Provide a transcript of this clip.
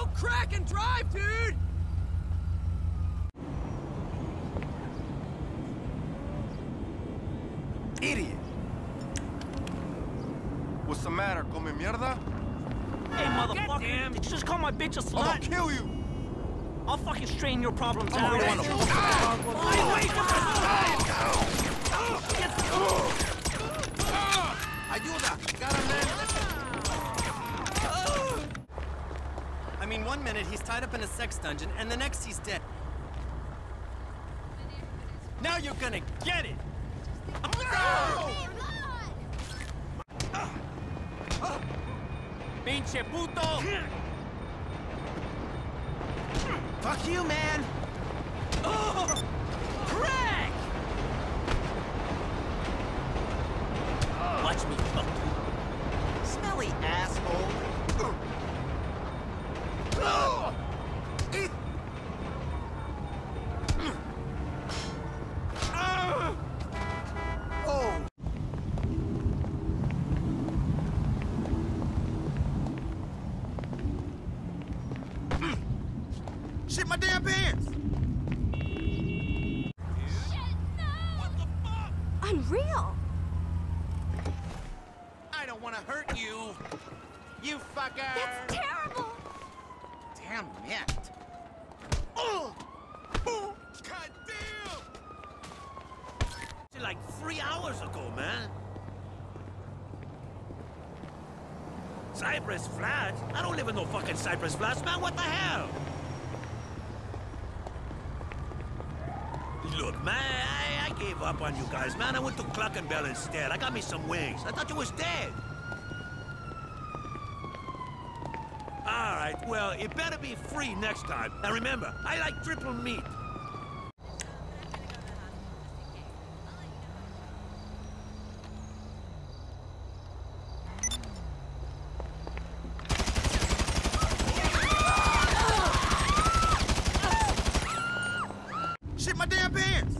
Smoke crack and drive, dude! Idiot! What's the matter? Come mierda? Hey, motherfucker! Goddamn. Did you just call my bitch a I'm gonna kill you! I'll fucking straighten your problems I'm out. Mean, one minute he's tied up in a sex dungeon, and the next he's dead. Now you're gonna get it! Pinche puto! Fuck you, man! Oh! Crack! Watch me fuck you. Smelly asshole! Shit my damn pants! Unreal. I don't want to hurt you! You fucker! That's terrible. Damn it! Oh! Oh! God damn! Like three hours ago, man. Cypress Flats? I don't live in no fucking Cypress Flats, man. What the hell? Man, I, I, gave up on you guys, man. I went to Cluckin' Bell instead. I got me some wings. I thought you was dead. All right, well, it better be free next time. Now remember, I like triple meat. Shit, my damn pants!